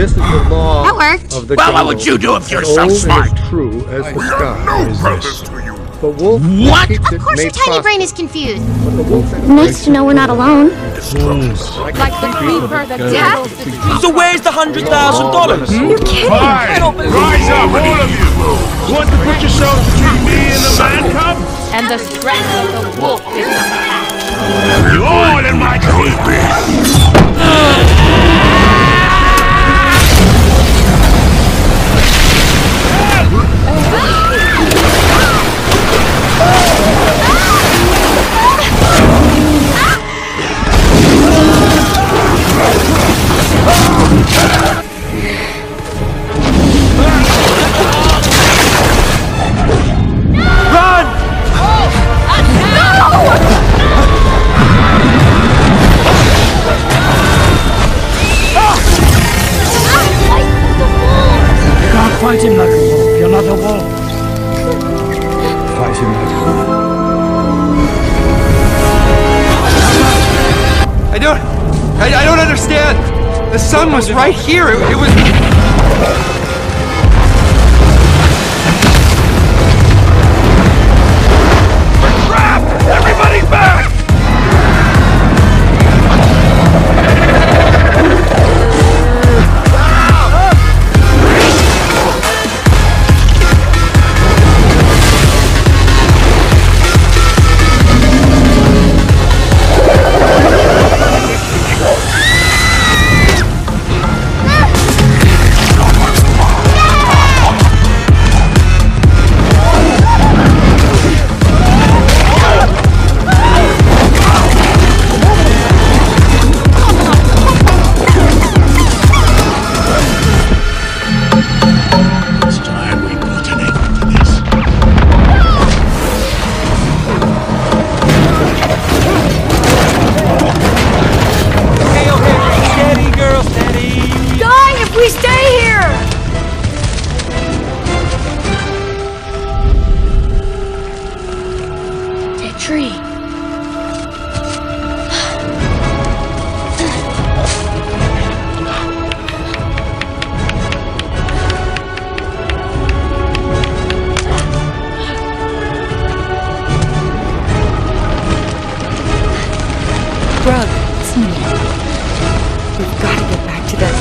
This is the law That worked. of the Well, what would you do if you're so smart? And as true as the We are sky. no brothers to you. The wolf What? Of course your tiny prosper, brain is confused. but the wolf that Nice to know we're not alone. Like the creeper that devils the tree. So where's the hundred thousand dollars? Fine. Rise up, all of you. Want to put yourselves between me and the man cub? And the strength of the wolf is the pack. You're all in my teeth. Fight him like a wolf. You're not a wolf. Fight him like a wolf. I don't. I, I don't understand. The sun was right here. It, it was. We've got to get back to that.